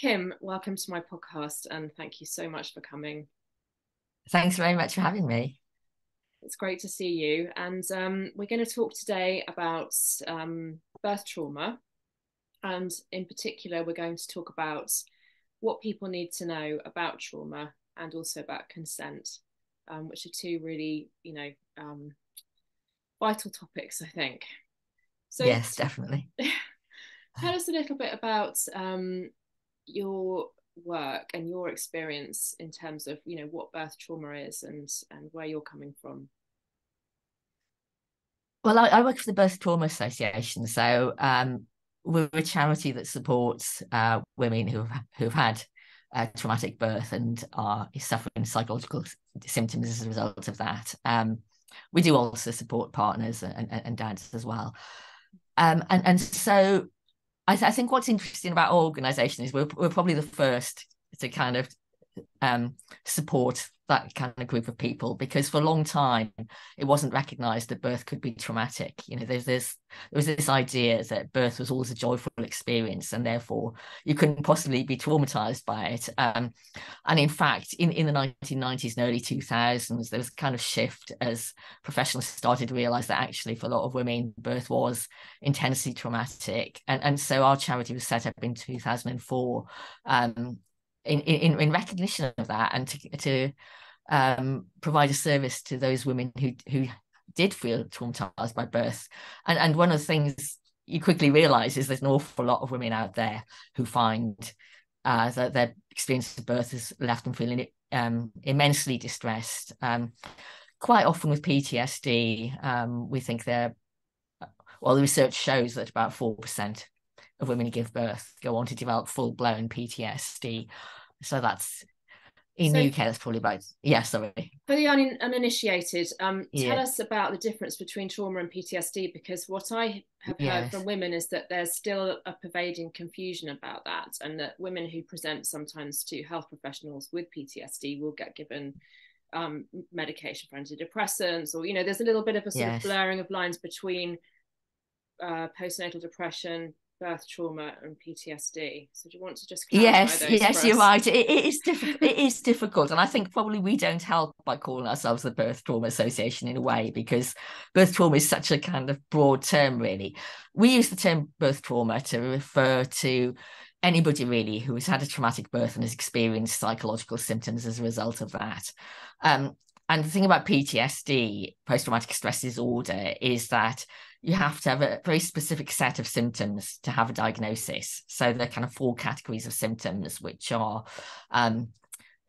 Kim, welcome to my podcast and thank you so much for coming. Thanks very much for having me. It's great to see you. And um, we're going to talk today about um, birth trauma. And in particular, we're going to talk about what people need to know about trauma and also about consent, um, which are two really, you know, um, vital topics, I think. So, yes, definitely. tell us a little bit about um, your work and your experience in terms of you know what birth trauma is and and where you're coming from? Well i, I work for the birth trauma association so um, we're a charity that supports uh, women who've who've had a traumatic birth and are suffering psychological symptoms as a result of that. Um, we do also support partners and, and, and dads as well. Um, and and so I, th- I think what's interesting about our organisation is we're, we're probably the first to kind of um, support that kind of group of people because for a long time it wasn't recognized that birth could be traumatic. You know there's this there was this idea that birth was always a joyful experience and therefore you couldn't possibly be traumatized by it. Um, and in fact in, in the 1990s and early 2000s there was a kind of shift as professionals started to realize that actually for a lot of women birth was intensely traumatic. And, and so our charity was set up in 2004 um, in, in, in recognition of that and to, to um, provide a service to those women who who did feel traumatized by birth. And and one of the things you quickly realize is there's an awful lot of women out there who find uh, that their experience of birth has left them feeling um, immensely distressed. Um, quite often with PTSD, um, we think they're well, the research shows that about four percent of women who give birth go on to develop full blown PTSD. So that's in so, UK, that's probably about yeah. Sorry. For the un- uninitiated, um, yeah. tell us about the difference between trauma and PTSD because what I have heard yes. from women is that there's still a pervading confusion about that, and that women who present sometimes to health professionals with PTSD will get given um, medication for antidepressants, or you know, there's a little bit of a sort yes. of blurring of lines between uh, postnatal depression, birth trauma and PTSD. So do you want to just yes, yes, you're right. It, it is difficult. it is difficult, and I think probably we don't help by calling ourselves the Birth Trauma Association in a way because birth trauma is such a kind of broad term. Really, we use the term birth trauma to refer to anybody really who has had a traumatic birth and has experienced psychological symptoms as a result of that. Um, and the thing about PTSD, post traumatic stress disorder, is that you have to have a very specific set of symptoms to have a diagnosis. So there are kind of four categories of symptoms, which are um,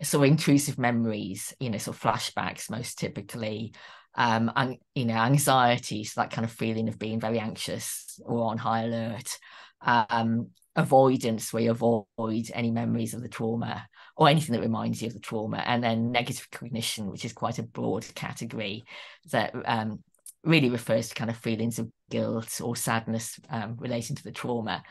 sort of intrusive memories, you know, sort of flashbacks most typically, um, and you know, anxiety, so that kind of feeling of being very anxious or on high alert, um, avoidance, where you avoid any memories of the trauma or anything that reminds you of the trauma, and then negative cognition, which is quite a broad category that um, really refers to kind of feelings of guilt or sadness um, relating to the trauma.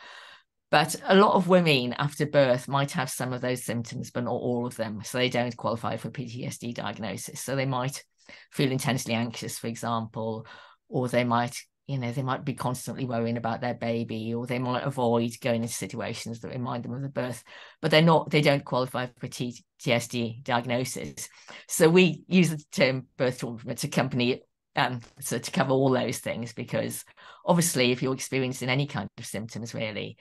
But a lot of women after birth might have some of those symptoms, but not all of them. So they don't qualify for PTSD diagnosis. So they might feel intensely anxious, for example, or they might, you know, they might be constantly worrying about their baby, or they might avoid going into situations that remind them of the birth, but they're not, they don't qualify for PTSD diagnosis. So we use the term birth trauma to accompany um, so to cover all those things because obviously if you're experiencing any kind of symptoms really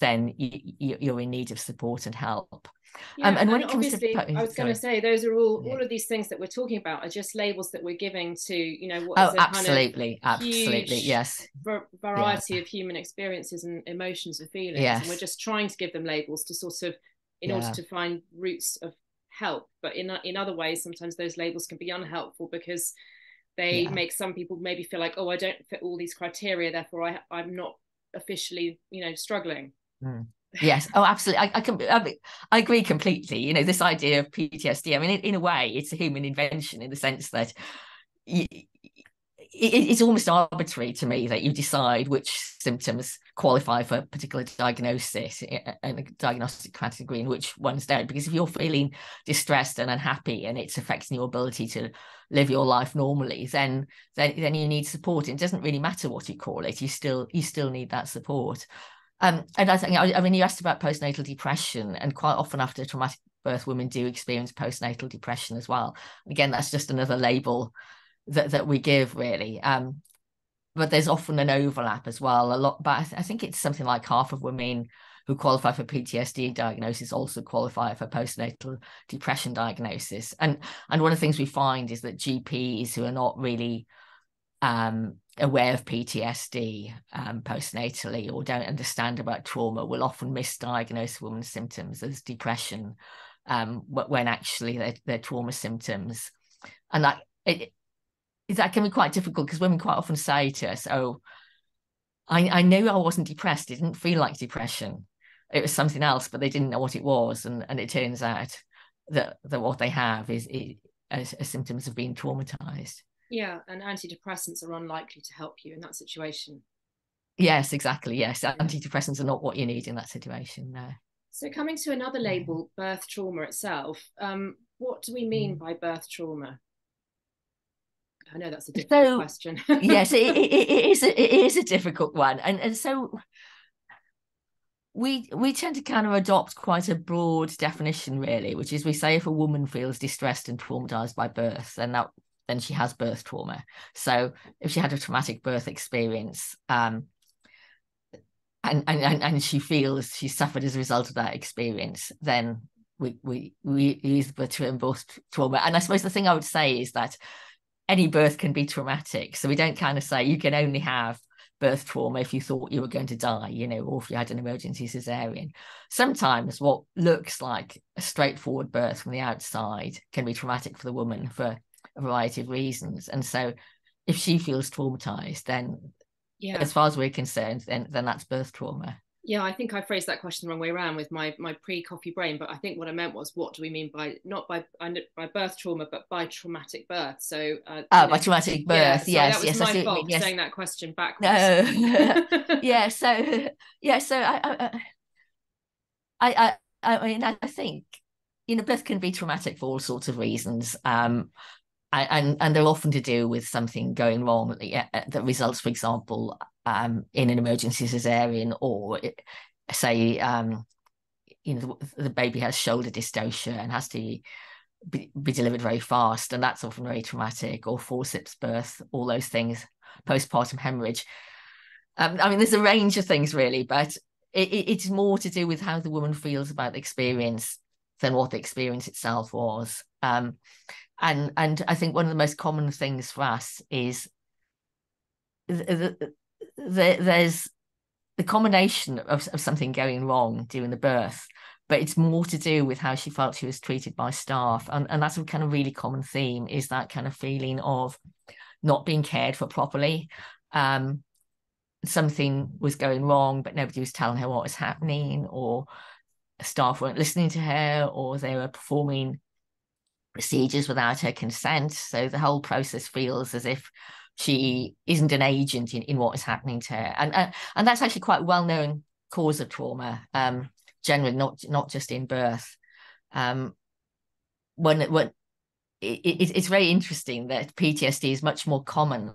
then you, you're in need of support and help yeah, um, and when and it comes to I was going to say those are all all of these things that we're talking about are just labels that we're giving to you know what oh absolutely kind of absolutely yes variety yeah. of human experiences and emotions and feelings yes. and we're just trying to give them labels to sort of in yeah. order to find routes of help but in in other ways sometimes those labels can be unhelpful because they yeah. make some people maybe feel like oh i don't fit all these criteria therefore i i'm not officially you know struggling mm. yes oh absolutely I, I can I, I, agree completely you know this idea of ptsd i mean in, in a way it's a human invention in the sense that you, it's almost arbitrary to me that you decide which symptoms qualify for a particular diagnosis and a diagnostic category and which ones don't. Because if you're feeling distressed and unhappy and it's affecting your ability to live your life normally, then then then you need support. It doesn't really matter what you call it. You still you still need that support. Um, and I think, I mean, you asked about postnatal depression, and quite often after traumatic birth, women do experience postnatal depression as well. Again, that's just another label that, that we give, really. Um, but there's often an overlap as well. A lot, but I, th- I think it's something like half of women who qualify for PTSD diagnosis also qualify for postnatal depression diagnosis. And and one of the things we find is that GPs who are not really um, aware of PTSD um, postnatally or don't understand about trauma will often misdiagnose women's symptoms as depression um, when actually they're, they're trauma symptoms. And that it, that can be quite difficult because women quite often say to us, "Oh, I, I knew I wasn't depressed. It didn't feel like depression. It was something else, but they didn't know what it was." And and it turns out that that what they have is, is, is symptoms of being traumatized. Yeah, and antidepressants are unlikely to help you in that situation. Yes, exactly. Yes, antidepressants are not what you need in that situation. No. So, coming to another label, birth trauma itself, um, what do we mean mm. by birth trauma? I know that's a difficult so, question. yes, it, it, it is. A, it is a difficult one, and and so we we tend to kind of adopt quite a broad definition, really, which is we say if a woman feels distressed and traumatized by birth, then that then she has birth trauma. So if she had a traumatic birth experience, um, and and and she feels she suffered as a result of that experience, then we we we use the term birth trauma. And I suppose the thing I would say is that any birth can be traumatic. So we don't kind of say you can only have birth trauma if you thought you were going to die, you know, or if you had an emergency cesarean. Sometimes what looks like a straightforward birth from the outside can be traumatic for the woman for a variety of reasons. And so if she feels traumatized, then yeah. as far as we're concerned, then then that's birth trauma yeah i think i phrased that question the wrong way around with my my pre-coffee brain but i think what i meant was what do we mean by not by by birth trauma but by traumatic birth? So uh, oh by traumatic birth yeah, yes yes my fault yes. saying that question backwards. No yeah so yeah so i i i i mean i think you know birth can be traumatic for all sorts of reasons um and and they're often to do with something going wrong that results, for example, um, in an emergency cesarean, or say, um, you know, the, the, baby has shoulder dystocia and has to be, be, delivered very fast, and that's often very traumatic, or forceps birth, all those things, postpartum hemorrhage. Um, I mean, there's a range of things really, but it, it, it's more to do with how the woman feels about the experience than what the experience itself was. Um, and and I think one of the most common things for us is the, the, the, there's the combination of, of something going wrong during the birth but it's more to do with how she felt she was treated by staff and, and that's a kind of really common theme is that kind of feeling of not being cared for properly um, something was going wrong but nobody was telling her what was happening or staff weren't listening to her or they were performing procedures without her consent. So the whole process feels as if she isn't an agent in, in what is happening to her. And uh, and that's actually quite a well-known cause of trauma, um, generally not not just in birth. Um, when when it, it, it's very interesting that PTSD is much more common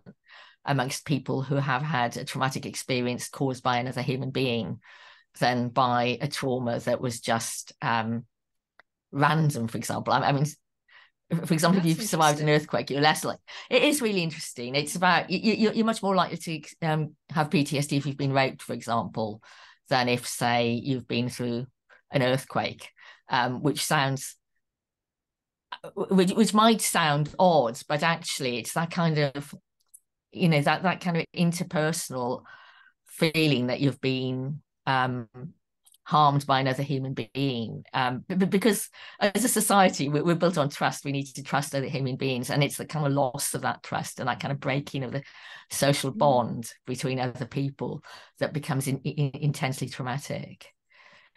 amongst people who have had a traumatic experience caused by another human being than by a trauma that was just um, random, for example. I, I mean, for example, That's if you've survived an earthquake, you're less like it is really interesting. It's about you, you're much more likely to um, have PTSD if you've been raped, for example, than if, say, you've been through an earthquake, um, which sounds which, which might sound odd, but actually, it's that kind of you know that that kind of interpersonal feeling that you've been um, harmed by another human being. Um, but, because as a society, we're, we're, built on trust. We need to trust other human beings, and it's the kind of loss of that trust and that kind of breaking of the social mm. bond between other people that becomes in, in, intensely traumatic.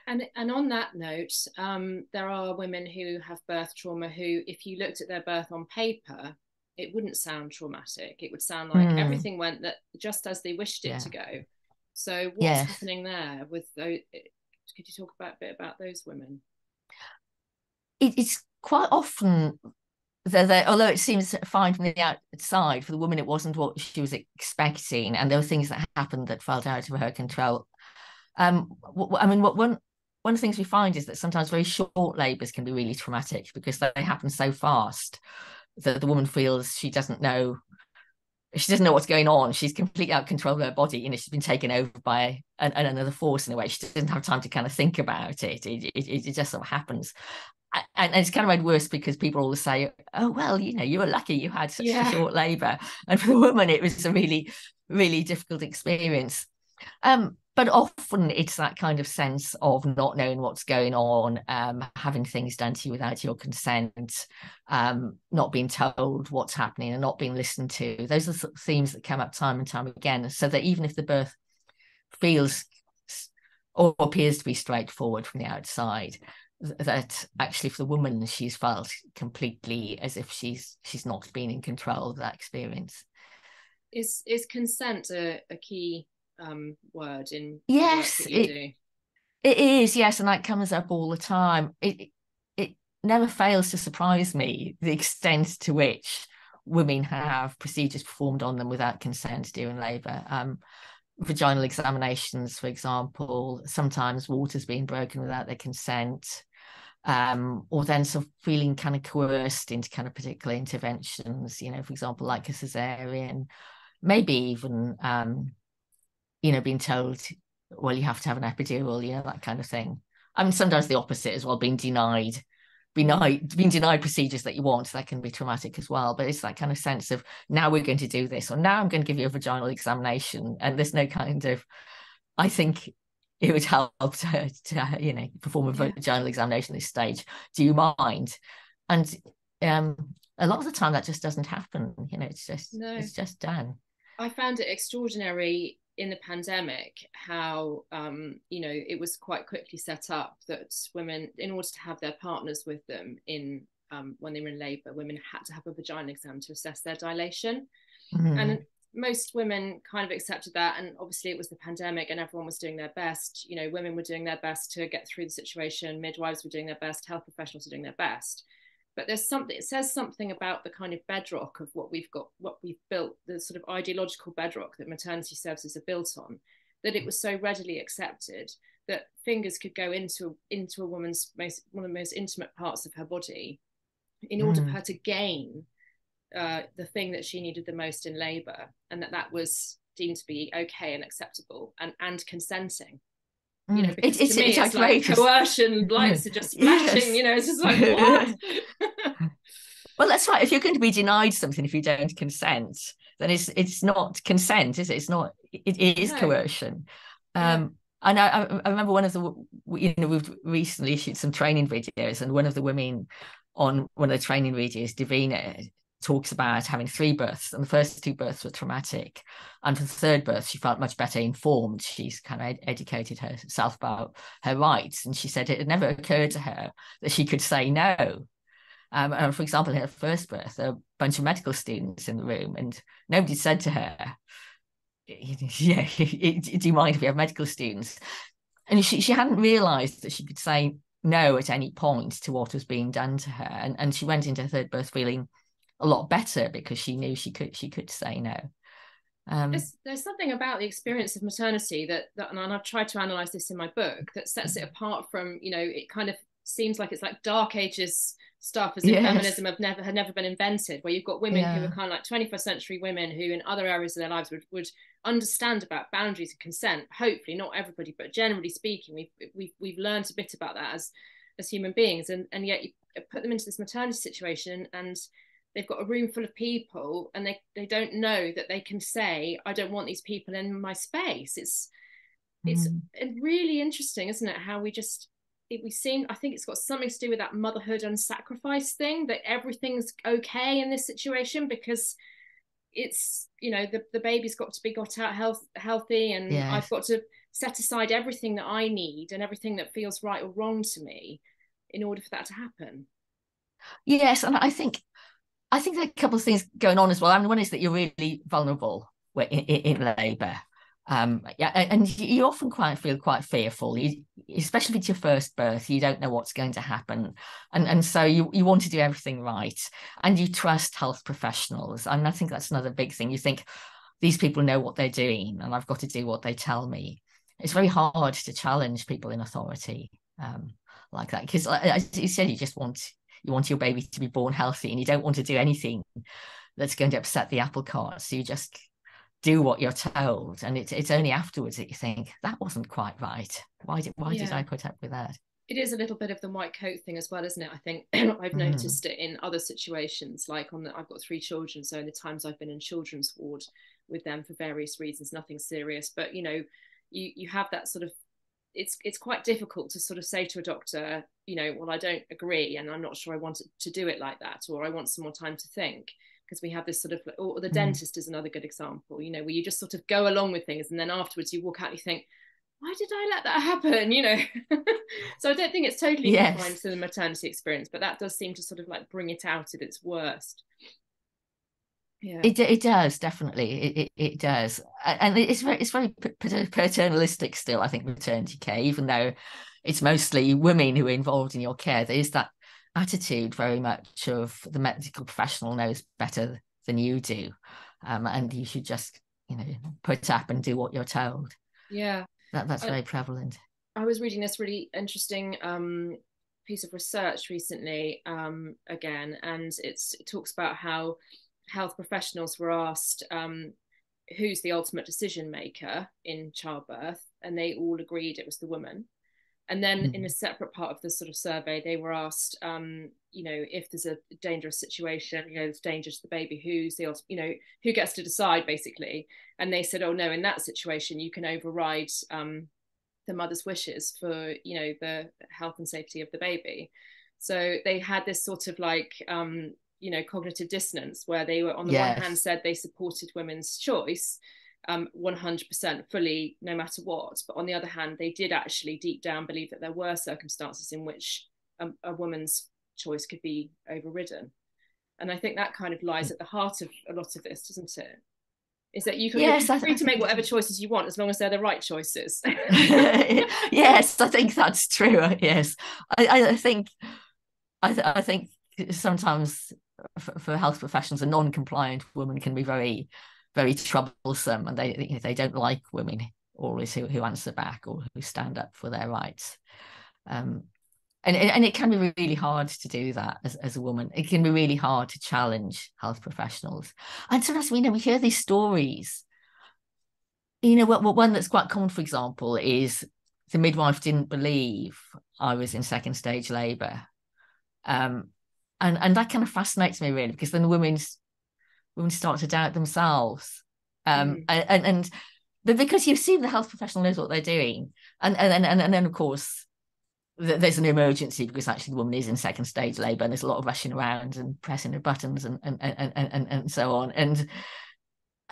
And and on that note, um, there are women who have birth trauma who, if you looked at their birth on paper, it wouldn't sound traumatic. It would sound like mm. everything went that just as they wished it yeah. to go. So what's yes. happening there with those? Could you talk about a bit about those women? It, it's quite often that, although it seems fine from the outside for the woman, it wasn't what she was expecting, and there were things that happened that felt out of her control. Um, I mean, what one one of the things we find is that sometimes very short labours can be really traumatic because they happen so fast that the woman feels she doesn't know she doesn't know what's going on. She's completely out of control of her body. You know, she's been taken over by an, another force in a way. She doesn't have time to kind of think about it. It, it, it just sort of happens. And, and, it's kind of made worse because people always say, "Oh well, you know, you were lucky you had such yeah. short labour," and for the woman, it was a really, really difficult experience. Um, but often it's that kind of sense of not knowing what's going on, um, having things done to you without your consent, um, not being told what's happening and not being listened to. Those are the themes that come up time and time again. So that even if the birth feels or appears to be straightforward from the outside, that actually for the woman she's felt completely as if she's she's not been in control of that experience. Is is consent a, a key um, word in yes it, it is yes and that comes up all the time. It it never fails to surprise me the extent to which women have procedures performed on them without consent during labor um, vaginal examinations for example sometimes water's being broken without their consent. Um, or then sort of feeling kind of coerced into kind of particular interventions you know for example like a cesarean maybe even um, you know, being told, well, you have to have an epidural, you know, that kind of thing. I mean, sometimes the opposite as well, being denied, denied, being denied procedures that you want, that can be traumatic as well. But it's that kind of sense of now we're going to do this, or now I'm going to give you a vaginal examination, and there's no kind of, I think it would help to, to you know, perform a vaginal examination at this stage. Do you mind? And um, a lot of the time that just doesn't happen. You know, it's just no. it's just done. I found it extraordinary in the pandemic how um, you know it was quite quickly set up that women in order to have their partners with them in um, when they were in labor women had to have a vaginal exam to assess their dilation. Mm. and most women kind of accepted that and obviously it was the pandemic and everyone was doing their best. You know women were doing their best to get through the situation midwives were doing their best health professionals were doing their best but there's something it says something about the kind of bedrock of what we've got what we've built the sort of ideological bedrock that maternity services are built on that it was so readily accepted that fingers could go into into a woman's most one of the most intimate parts of her body in order mm. for her to gain uh, the thing that she needed the most in labor and that that was deemed to be okay and acceptable and and consenting you know, mm. because it's, to me, it's, it's like coercion, lights are just flashing, yes. you know, it's just like, what? well, that's right. If you're going to be denied something, if you don't consent, then it's it's not consent, is it? It's not, it, it is no. coercion. Um, yeah. And I, I remember one of the, you know, we've recently issued some training videos, and one of the women on one of the training videos, Davina, talks about having three births, and the first two births were traumatic. And for the third birth, she felt much better informed. She's kind of ed- educated herself about her rights. And she said it had never occurred to her that she could say no. Um, and for example, her first birth, a bunch of medical students in the room, and nobody said to her, Yeah, do you mind if we have medical students? And she, she hadn't realized that she could say no at any point to what was being done to her. And, and she went into her third birth feeling a lot better because she knew she could she could say no. Um, there's, there's something about the experience of maternity that, that and I've tried to analyze this in my book that sets it apart from you know it kind of seems like it's like dark ages stuff as if yes. feminism have never had never been invented where you've got women yeah. who are kind of like 21st century women who in other areas of their lives would, would understand about boundaries and consent hopefully not everybody but generally speaking we've we've, we've learned a bit about that as as human beings and and yet you put them into this maternity situation and they've got a room full of people and they, they don't know that they can say i don't want these people in my space it's it's mm. really interesting isn't it how we just it, we seem i think it's got something to do with that motherhood and sacrifice thing that everything's okay in this situation because it's you know the, the baby's got to be got out health healthy and yes. i've got to set aside everything that i need and everything that feels right or wrong to me in order for that to happen yes and i think I think there are a couple of things going on as well. I mean, one is that you're really vulnerable in, in, in labour. Um, yeah, and you often quite feel quite fearful, you, especially if it's your first birth. You don't know what's going to happen, and and so you you want to do everything right, and you trust health professionals. And I think that's another big thing. You think these people know what they're doing, and I've got to do what they tell me. it's very hard to challenge people in authority um, like that because as you said you just want you want your baby to be born healthy and you don't want to do anything that's going to upset the apple cart. So you just do what you're told. And it's it's only afterwards that you think that wasn't quite right. Why did why yeah. did i put up with that? It is a little bit of the white coat thing as well isn't it? I think i've mm. noticed it in other situations like on the i've got three children so in the times i've been in children's ward with them for various reasons nothing serious but you know you you have that sort of it's it's quite difficult to sort of say to a doctor you know well i don't agree and i'm not sure i want to do it like that or i want some more time to think because we have this sort of or the mm. dentist is another good example you know where you just sort of go along with things and then afterwards you walk out and you think why did I let that happen? You know, so I don't think it's totally yes. confined to the maternity experience, but that does seem to sort of like bring it out at its worst. Yeah. It it does definitely. It, it, it does. And it's very it's very paternalistic still I think maternity care even though it's mostly women who are involved in your care. There is that attitude very much of the medical professional knows better than you do um, and you should just you know put up and do what you're told. Yeah. That that's very prevalent. I was reading this really interesting um, piece of research recently um, again and it's it talks about how health professionals were asked um, who's the ultimate decision maker in childbirth and they all agreed it was the woman and then mm-hmm. in a separate part of the sort of survey, they were asked, um, you know, if there's a dangerous situation, you know, there's danger to the baby, who's the, you know, who gets to decide basically. And they said, oh no, in that situation, you can override um, the mother's wishes for, you know, the health and safety of the baby. So they had this sort of like, um, you know, cognitive dissonance where they were on the yes. one hand said they supported women's choice, um, 100% fully no matter what. But on the other hand, they did actually deep down believe that there were circumstances in which a, a woman's choice could be overridden. And I think that kind of lies at the heart of a lot of this, doesn't it? Is that you can yes, be free to make whatever choices you want as long as they're the right choices. yes, I think that's true. Yes, I, I think I, th- I think sometimes for, for health professionals, a non-compliant woman can be very very troublesome and they they don't like women always who, who answer back or who stand up for their rights. Um, and, and it can be really hard to do that as, as a woman. It can be really hard to challenge health professionals. And sometimes we you know we hear these stories. You know what, what one that's quite common for example is the midwife didn't believe i was in second stage labor um, and and that kind of fascinates me really because then the women's women start to doubt themselves. Um, mm. and, and but because you see the health professional knows what they're doing, and and and, and then of course there's an emergency because actually the woman is in second stage labour and there's a lot of rushing around and pressing of buttons and and and and, and so on and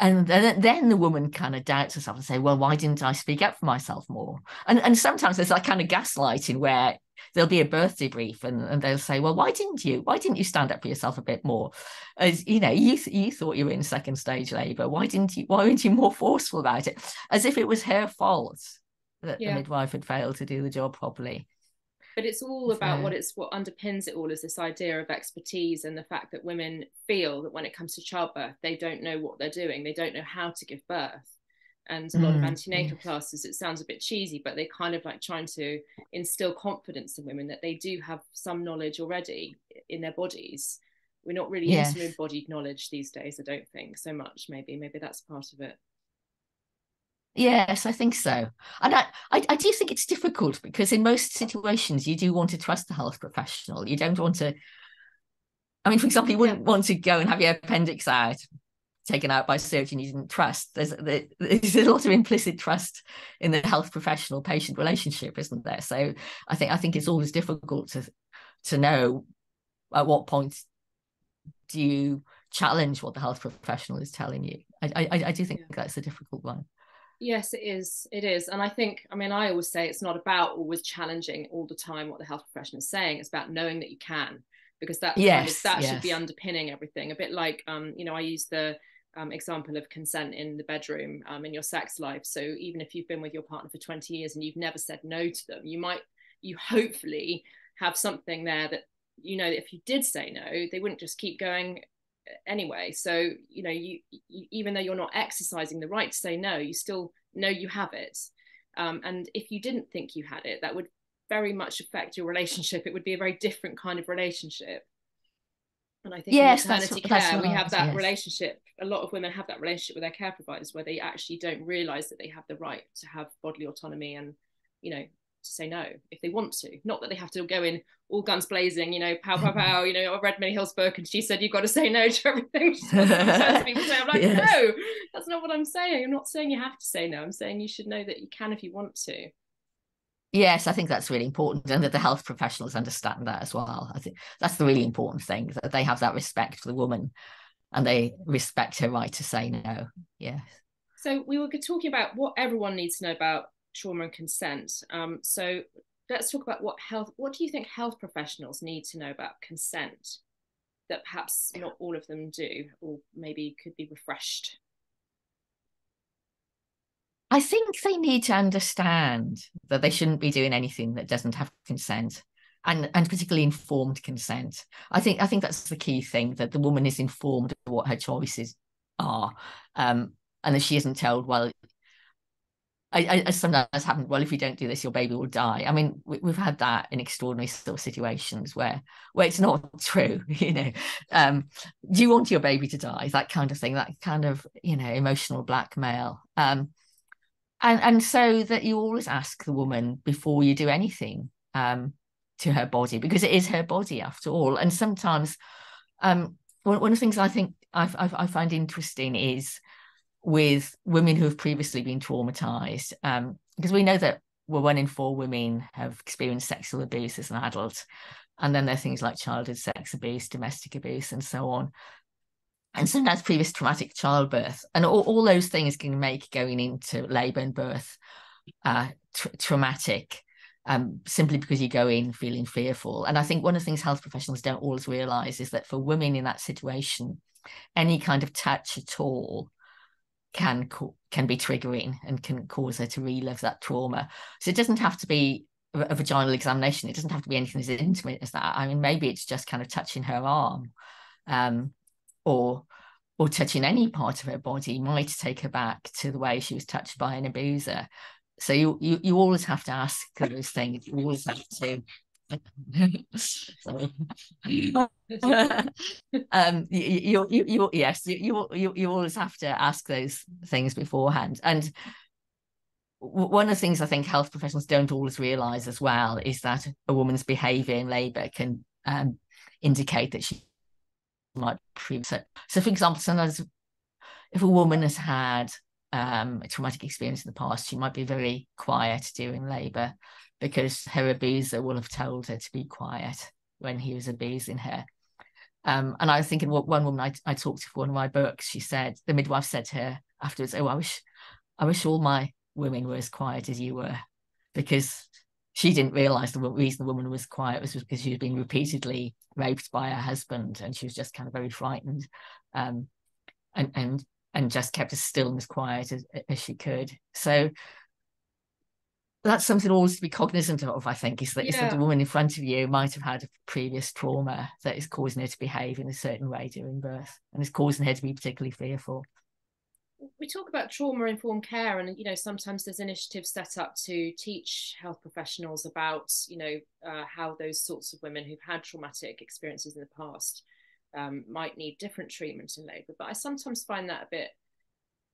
and then then the woman kind of doubts herself and say well why didn't i speak up for myself more and and sometimes there's that kind of gaslighting where there'll be a birth debrief and, and they'll say, well, why didn't you? Why didn't you stand up for yourself a bit more? As you know, you you thought you were in second stage labour. Why didn't you? Why weren't you more forceful about it? As if it was her fault that yeah. the midwife had failed to do the job properly. But it's all about what it's what underpins it all is this idea of expertise and the fact that women feel that when it comes to childbirth, they don't know what they're doing. They don't know how to give birth and a lot mm, of antenatal yes. classes it sounds a bit cheesy but they're kind of like trying to instill confidence in women that they do have some knowledge already in their bodies we're not really yes. into embodied knowledge these days i don't think so much maybe maybe that's part of it Yes, I think so. And I, I, I, do think it's difficult because in most situations you do want to trust the health professional. You don't want to I mean, for example, you wouldn't want to go and have your appendix out taken out by surgeon you didn't trust. There's, there's a lot of implicit trust in the health professional patient relationship, isn't there? So I think I think it's always difficult to to know at what point do you challenge what the health professional is telling you. I I, I do think that's a difficult one. Yes, it is. It is. And I think, I mean, I always say it's not about always challenging all the time what the health profession is saying. It's about knowing that you can, because that yes, that yes. should be underpinning everything. A bit like, um, you know, I use the um, example of consent in the bedroom um, in your sex life. So even if you've been with your partner for 20 years and you've never said no to them, you might, you hopefully have something there that, you know, if you did say no, they wouldn't just keep going anyway. So, you know, you, you even though you're not exercising the right to say no, you still know you have it. Um, and if you didn't think you had it, that would very much affect your relationship. It would be a very different kind of relationship. And I think yes, in maternity that's, care, that's we have that yes. relationship. A lot of women have that relationship with their care providers where they actually don't realize that they have the right to have bodily autonomy and, you know, to say no if they want to. Not that they have to go in all guns blazing, you know, pow pow pow. You know, I read Milli Hill's book and she said you've got to say no to everything. people say, I'm like, yes. no, that's not what I'm saying. I'm not saying you have to say no. I'm saying you should know that you can if you want to. Yes, I think that's really important, and that the health professionals understand that as well. I think that's the really important thing that they have that respect for the woman, and they respect her right to say no. Yes. So we were talking about what everyone needs to know about trauma and consent. Um, so let's talk about what health. What do you think health professionals need to know about consent that perhaps not all of them do, or maybe could be refreshed? I think they need to understand that they shouldn't be doing anything that doesn't have consent. And, and particularly informed consent. I think I think that's the key thing that the woman is informed of what her choices are, um, and that she isn't told, well, I, I, sometimes happened. Well, if you don't do this, your baby will die. I mean, we, have had that in extraordinary sort of situations where where it's not true. You know, um, do you want your baby to die? That kind of thing. That kind of you know emotional blackmail. Um, and and so that you always ask the woman before you do anything um, to her body because it is her body after all. And sometimes, um, one, one of the things I think I, I, I find interesting is with women who have previously been traumatized, um, because we know that well, one in four women have experienced sexual abuse as an adult. And then there are things like childhood sex abuse, domestic abuse, and so on. And sometimes previous traumatic childbirth. And all, all those things can make going into labor and birth uh, tra- traumatic um, simply because you go in feeling fearful. And I think one of the things health professionals don't always realize is that for women in that situation, any kind of touch at all can can be triggering and can cause her to relive that trauma. So it doesn't have to be a vaginal examination. It doesn't have to be anything as intimate as that. I mean, maybe it's just kind of touching her arm, um, or or touching any part of her body might take her back to the way she was touched by an abuser. So you you you always have to ask those things. You always have to um, you, you, you, yes, you, you, you always have to ask those things beforehand. And one of the things I think health professionals don't always realize as well is that a woman's behavior in labor can um, indicate that she might prove so. So, for example, sometimes if a woman has had um, a traumatic experience in the past, she might be very quiet during labor because her abuser will have told her to be quiet when he was abusing her. Um, and I was thinking, what one woman I, I talked to for one of my books, she said, the midwife said to her afterwards, Oh, I wish, I wish all my women were as quiet as you were, because she didn't realize the reason the woman was quiet was because she was being repeatedly raped by her husband and she was just kind of very frightened um, and and and just kept as still and as quiet as, as she could so that's something always to be cognizant of, I think, is that, yeah. is that the woman in front of you might have had a previous trauma that is causing her to behave in a certain way during birth and is causing her to be particularly fearful. We talk about trauma informed care, and you know sometimes there's initiatives set up to teach health professionals about you know uh, how those sorts of women who've had traumatic experiences in the past um, might need different treatment in labour. But I sometimes find that a bit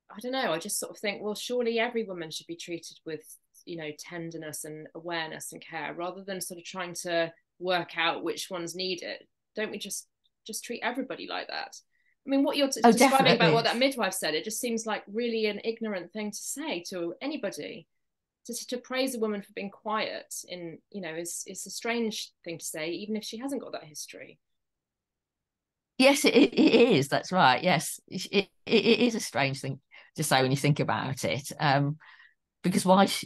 I don't know. I just sort of think, well, surely every woman should be treated with you know tenderness and awareness and care rather than sort of trying to work out which ones need it don't we just just treat everybody like that i mean what you're t- oh, describing definitely. about what that midwife said it just seems like really an ignorant thing to say to anybody to, to praise a woman for being quiet in you know is is a strange thing to say even if she hasn't got that history yes it, it is that's right yes it, it, it is a strange thing to say when you think about it um because why sh-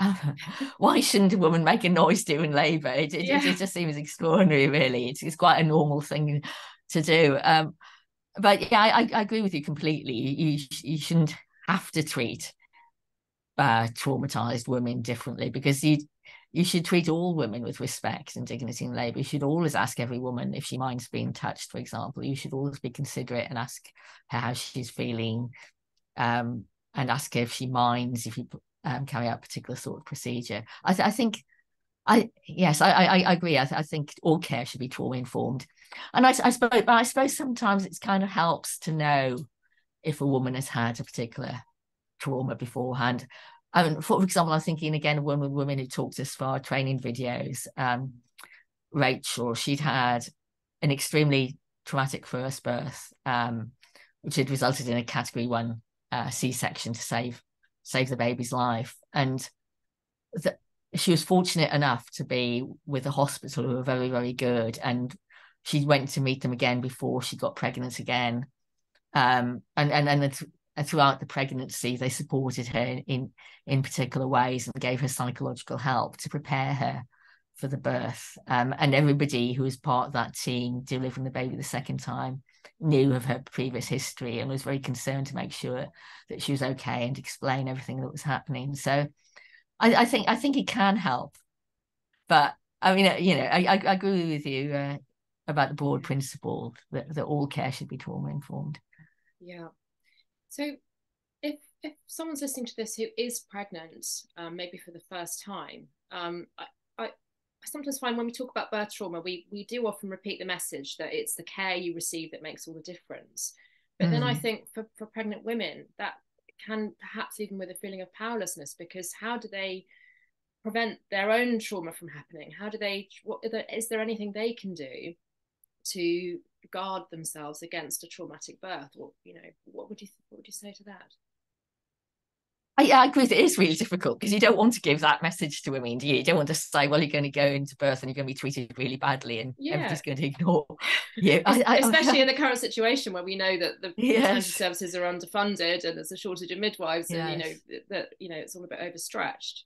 why shouldn't a woman make a noise during labour? It, it, yeah. it, just seems extraordinary, really. It's, it's quite a normal thing to do. Um, but yeah, I, I, agree with you completely. You, you shouldn't have to treat uh, traumatized women differently because you you should treat all women with respect and dignity in labour. You should always ask every woman if she minds being touched, for example. You should always be considerate and ask her how she's feeling, um, and ask her if she minds if you um, carry out a particular sort of procedure. I, th- I think, I yes, I, I, I agree. I, th- I, think all care should be trauma informed, and I, I suppose, I suppose sometimes it kind of helps to know if a woman has had a particular trauma beforehand. I mean, for example, I'm thinking again of the women who talked us for our training videos. Um, Rachel, she'd had an extremely traumatic first birth, um, which had resulted in a category one uh, C-section to save save the baby's life. And the, she was fortunate enough to be with a hospital who were very, very good. And she went to meet them again before she got pregnant again. Um, and and and throughout the pregnancy, they supported her in, in, in particular ways and gave her psychological help to prepare her for the birth. Um, and everybody who was part of that team delivering the baby the second time knew of her previous history and was very concerned to make sure that she was okay and explain everything that was happening. So I, I think I think it can help. But I mean, you know, I, I agree with you uh, about the broad principle that, that all care should be trauma informed. Yeah. So if if someone's listening to this who is pregnant, um, maybe for the first time, um, I, I I sometimes find when we talk about birth trauma, we we do often repeat the message that it's the care you receive that makes all the difference. But mm. then I mm. think for, for pregnant women, that can perhaps even with a feeling of powerlessness, because how do they prevent their own trauma from happening? How do they? What is there anything they can do to guard themselves against a traumatic birth? Or you know, what would you what would you say to that? I, I agree. It is really difficult because you don't want to give that message to women, do you? You don't want to say, "Well, you're going to go into birth and you're going to be treated really badly, and yeah. everybody's going to ignore you." I, I, Especially in the current situation where we know that the yes. services are underfunded and there's a shortage of midwives, yes. and you know that you know it's all a bit overstretched.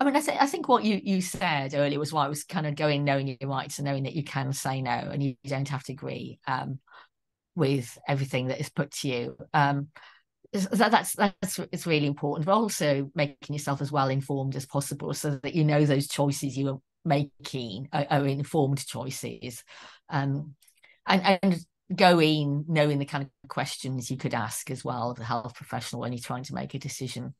I mean, I think I think what you you said earlier was why I was kind of going knowing your rights and knowing that you can say no and you don't have to agree um, with everything that is put to you. Um, that, that's that's it's really important but also making yourself as well informed as possible so that you know those choices you are making are, are informed choices um, and and going knowing the kind of questions you could ask as well of the health professional when you're trying to make a decision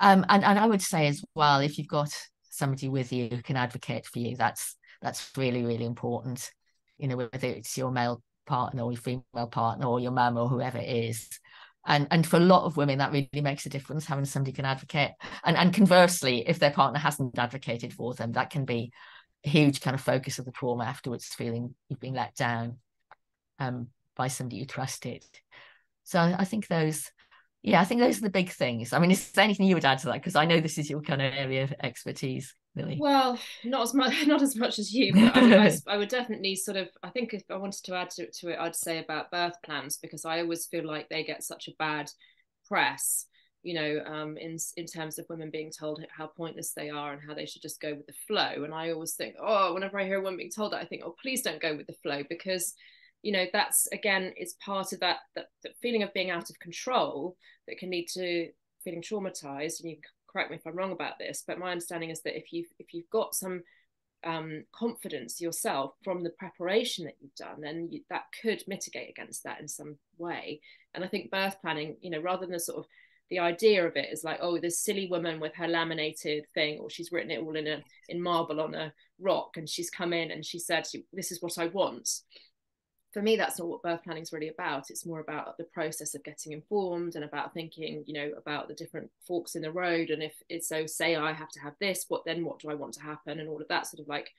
um, and and I would say as well if you've got somebody with you who can advocate for you that's that's really really important. You know whether it's your male partner or your female partner or your mum or whoever it is. And and for a lot of women that really makes a difference having somebody can advocate. And and conversely if their partner hasn't advocated for them that can be a huge kind of focus of the trauma afterwards feeling you've been let down um, by somebody you trusted. So I think those yeah I think those are the big things I mean is there anything you would add to that because I know this is your kind of area of expertise Milli? Well, not as much, not as much as you, but I, I, I, would definitely sort of. I think if I wanted to add to, to it, I'd say about birth plans because I always feel like they get such a bad press. You know, um, in in terms of women being told how pointless they are and how they should just go with the flow. And I always think, oh, whenever I hear a woman being told that, I think, oh, please don't go with the flow because you know that's again it's part of that, that that feeling of being out of control that can lead to feeling traumatized and you correct me if I'm wrong about this, but my understanding is that if you if you've got some um, confidence yourself from the preparation that you've done, then you, that could mitigate against that in some way. And I think birth planning, you know, rather than the sort of the idea of it is like, oh, this silly woman with her laminated thing, or she's written it all in a in marble on a rock, and she's come in and she said, "This is what I want." For me that's not what birth planning is really about. It's more about the process of getting informed and about thinking you know about the different forks in the road. And if it's so say i have to have this what then what do i want to happen? And all of that sort of like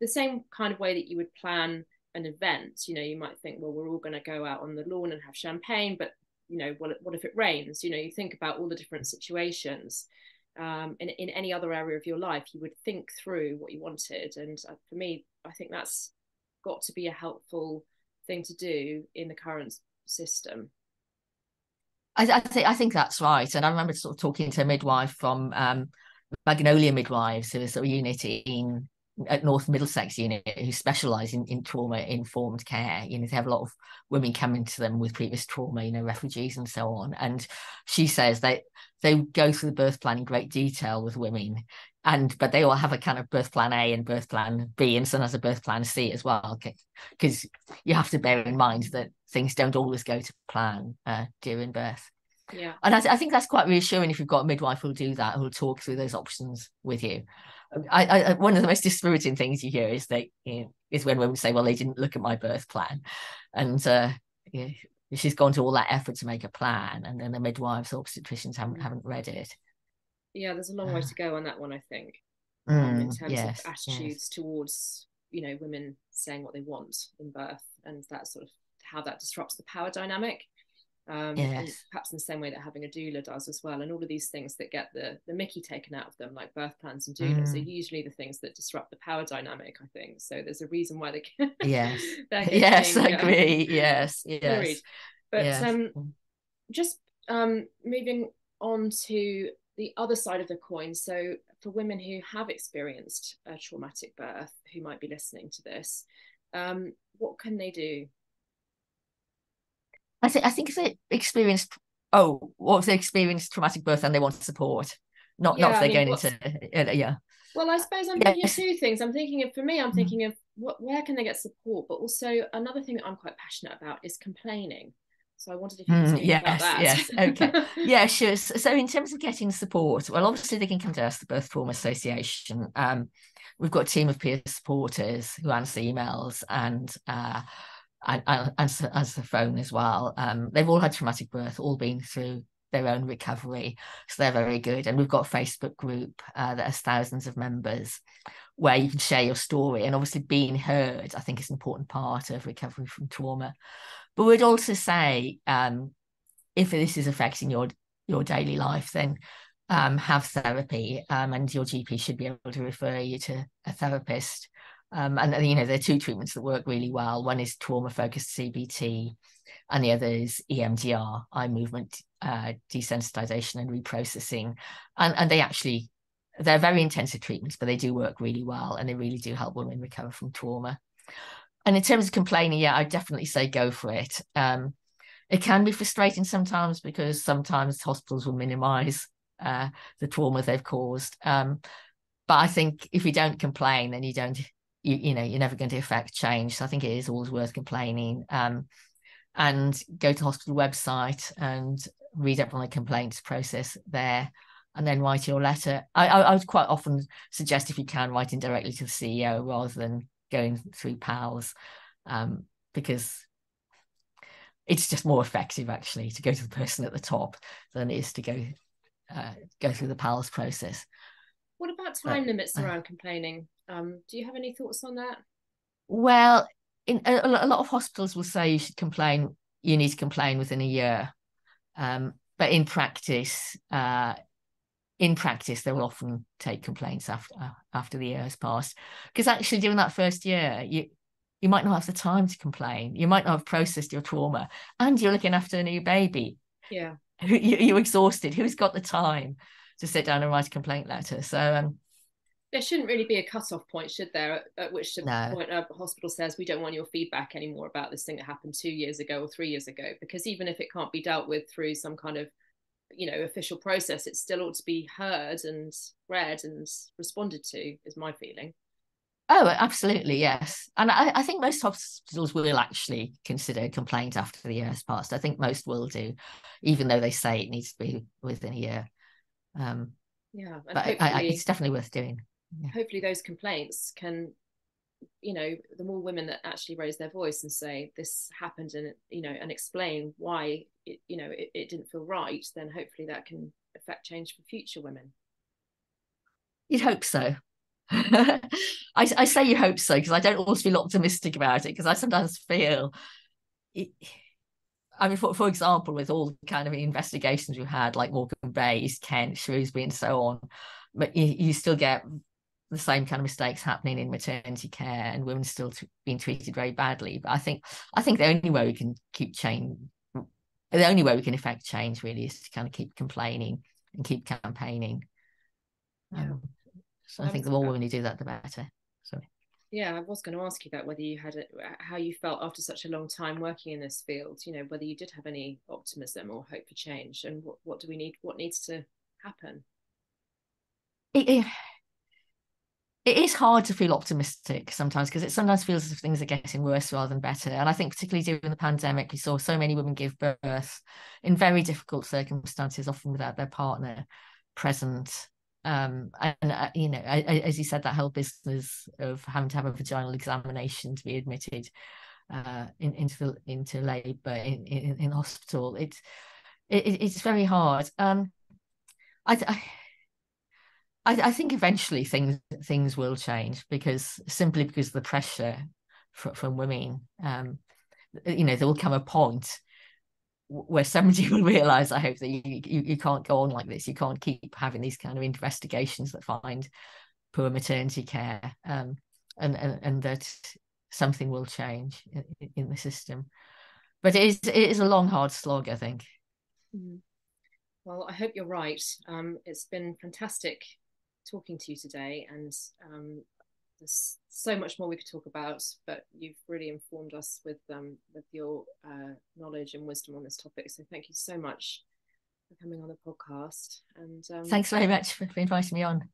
the same kind of way that you would plan an event. You know you might think well we're all going to go out on the lawn and have champagne but you know what, what if it rains? You know you think about all the different situations um, in, in any other area of your life you would think through what you wanted. And uh, for me i think that's got to be a helpful thing to do in the current system. I, I think I think that's right, and I remember sort of talking to a midwife from um, Magnolia Midwives, who is a unit in at North Middlesex unit who specialise in, in trauma informed care. You know, they have a lot of women coming to them with previous trauma, you know, refugees and so on. And she says they they go through the birth plan in great detail with women, and but they all have a kind of birth plan A and birth plan B, and sometimes a birth plan C as well, because you have to bear in mind that things don't always go to plan uh, during birth. Yeah. And I, I, think that's quite reassuring if you've got a midwife who'll do that, who'll talk through those options with you. I, I one of the most dispiriting things you hear is that you know, is when women say, "Well, they didn't look at my birth plan," and uh, you know, she's gone to all that effort to make a plan, and then the midwives or obstetricians haven't haven't read it. Yeah, there's a long way to go on that one, I think, mm, um, in terms yes, of attitudes yes. towards you know women saying what they want in birth, and that sort of how that disrupts the power dynamic um, yes. perhaps in the same way that having a doula does as well. And all of these things that get the the Mickey taken out of them, like birth plans and doulas, mm. are usually the things that disrupt the power dynamic. I think so. There's a reason why they can. yes. yes, I agree. Yes, yes. Worried. But yes. um, just um, moving on to the other side of the coin. So for women who have experienced a traumatic birth, who might be listening to this, um, what can they do I think I think if they experienced oh, what if they experienced traumatic birth and they want support, not yeah, not if they're I mean, going into uh, yeah. Well, I suppose I'm thinking yes. of two things. I'm thinking of for me, I'm mm. thinking of what where can they get support, but also another thing that I'm quite passionate about is complaining. So I wanted to you mm, yes, about that. Yes, okay. yeah, sure. So in terms of getting support, well, obviously they can come to us, the Birth Trauma Association. Um, we've got a team of peer supporters who answer emails and uh, and, and answer, the phone as well. Um, they've all had traumatic birth, all been through their own recovery, so they're very good. And we've got a Facebook group uh, that has thousands of members where you can share your story. And obviously, being heard, I think, is an important part of recovery from trauma. But we'd also say, um, if this is affecting your your daily life, then um, have therapy, um, and your GP should be able to refer you to a therapist. Um, and you know, there are two treatments that work really well. One is trauma focused CBT, and the other is EMDR, eye movement uh, desensitization and reprocessing. And, and they actually, they're very intensive treatments, but they do work really well and they really do help women recover from trauma. And in terms of complaining, yeah, I definitely say go for it. Um, it can be frustrating sometimes because sometimes hospitals will minimize uh, the trauma they've caused. Um, but I think if you don't complain, then you don't you, you know you're never going to affect change so i think it is always worth complaining um, and go to the hospital website and read up on the complaints process there and then write your letter I, I, I would quite often suggest if you can writing directly to the ceo rather than going through pals um, because it's just more effective actually to go to the person at the top than it is to go uh, go through the pals process what about time but, limits uh, around complaining um, do you have any thoughts on that? Well, in a, a, lot of hospitals will say you should complain. You need to complain within a year, um, but in practice, uh, in practice, they will often take complaints after after the year has passed. Because actually, during that first year, you you might not have the time to complain. You might not have processed your trauma, and you're looking after a new baby. Yeah, you, are exhausted. Who's got the time to sit down and write a complaint letter? So, um, there shouldn't really be a cut-off point, should there? At which no. point a hospital says we don't want your feedback anymore about this thing that happened two years ago or three years ago, because even if it can't be dealt with through some kind of, you know, official process, it still ought to be heard and read and responded to. Is my feeling. Oh, absolutely, yes. And I, I, think most hospitals will actually consider a complaint after the year has passed. I think most will do, even though they say it needs to be within a year. Um, yeah, but I, it's definitely worth doing yeah. hopefully those complaints can you know the more women that actually raise their voice and say this happened and you know and explain why it, you know it, it didn't feel right then hopefully that can affect change for future women. You'd hope so. I, I say you hope so because I don't always feel optimistic about it because I sometimes feel it, I mean, for, for example, with all the kind of investigations we had, like Morecambe Bay, East Kent, Shrewsbury, and so on, but you, you still get the same kind of mistakes happening in maternity care and women still t- being treated very badly. But I think I think the only way we can keep change, the only way we can affect change really is to kind of keep complaining and keep campaigning. Yeah. Um, so I, think the more women who do that, the better. Sorry. Yeah, I was going to ask you that whether you had a, how you felt after such a long time working in this field. You know, whether you did have any optimism or hope for change, and what what do we need? What needs to happen? It, it, it is hard to feel optimistic sometimes because it sometimes feels as if things are getting worse rather than better. And I think particularly during the pandemic, we saw so many women give birth in very difficult circumstances, often without their partner present. Um, and uh, you know, as you said, that whole business of having to have a vaginal examination to be admitted uh, in, into into labour in, in, in hospital, it's it, it's very hard. Um, I, I I, I, think eventually things things will change because simply because of the pressure from, women, um, you know, there will come a point where somebody will realize, I hope that you, you, you can't go on like this. You can't keep having these kind of investigations that find poor maternity care, um, and, and and that something will change in, in, the system. But it is it is a long, hard slog, I think. Mm. Well, I hope you're right. Um, it's been fantastic talking to you today, and um, there's so much more we could talk about. But you've really informed us with um, with your uh, knowledge and wisdom on this topic. So thank you so much for coming on the podcast. And um, thanks very much for inviting me on.